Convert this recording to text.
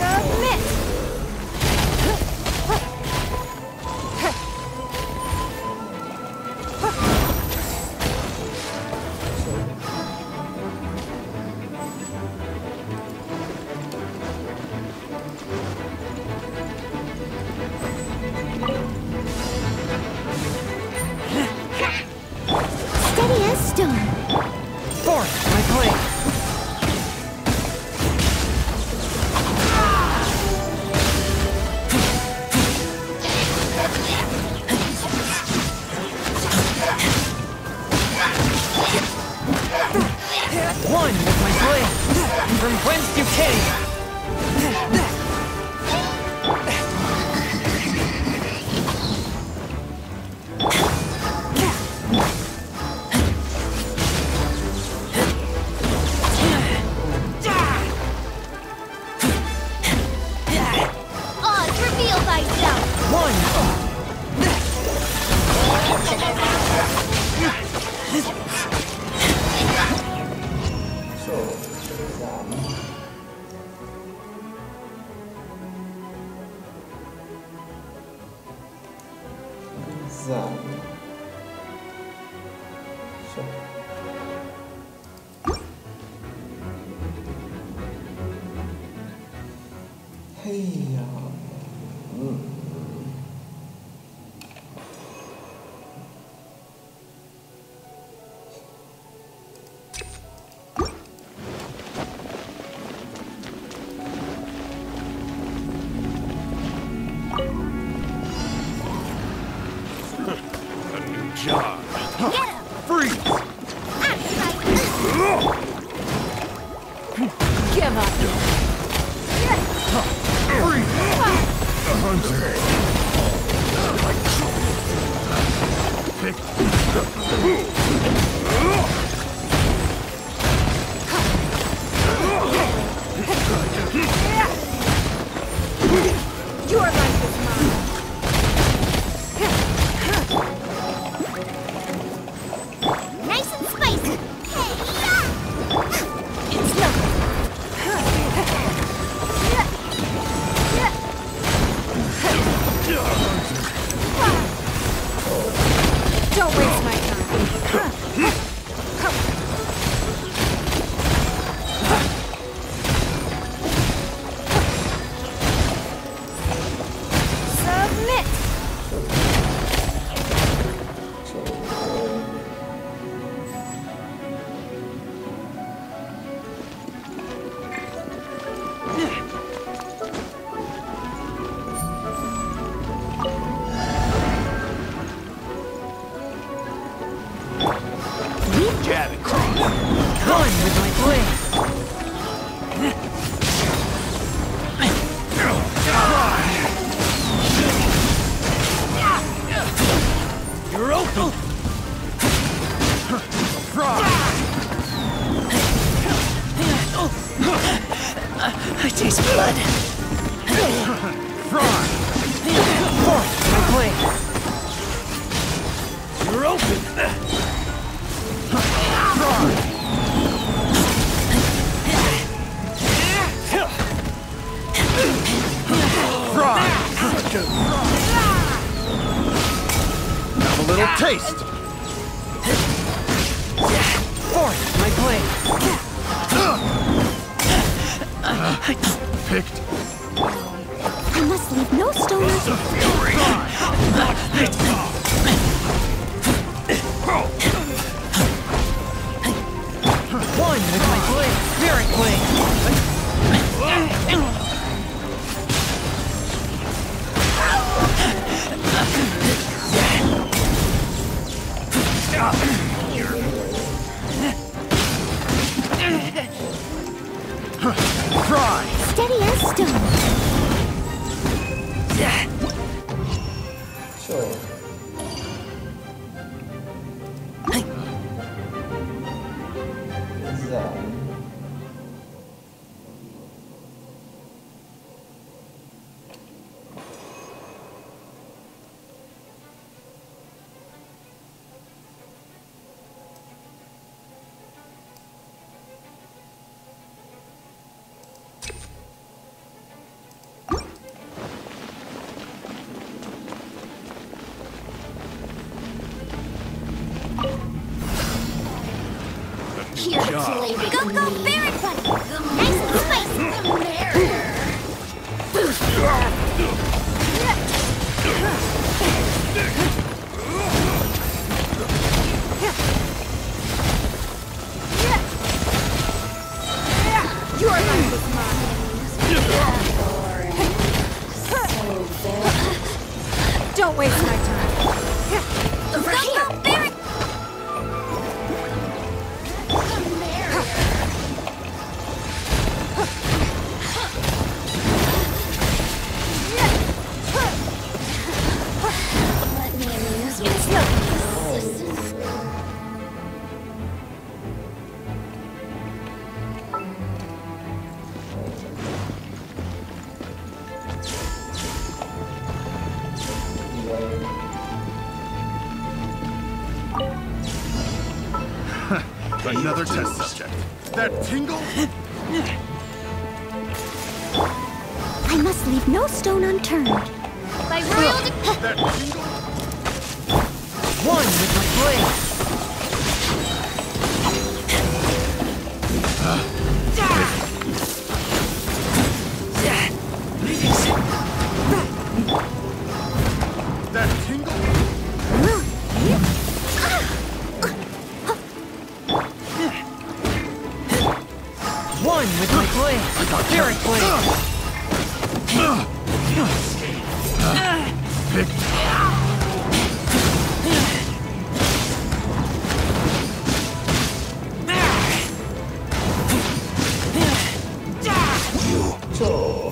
give up. Submit. Steady Oz, reveal thyself. One! Exame. Só. A new job. Get. Freeze! Give up. Freeze! The hunter. Pick. Jab and cross. One with my blade! You're open! I taste blood! Fry! Forth, my blade! You're open! Have a little taste! Forth, my blade! Picked. I must leave no stone unturned. One Steady as stone. Exame. off. Go, go, Guoba! Nice and spicy! Another test subject. That tingle? I must leave no stone unturned. By royal de- That tingle? One with my blade. That One with my blade. Spirit blade. 저.